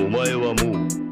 お前はもう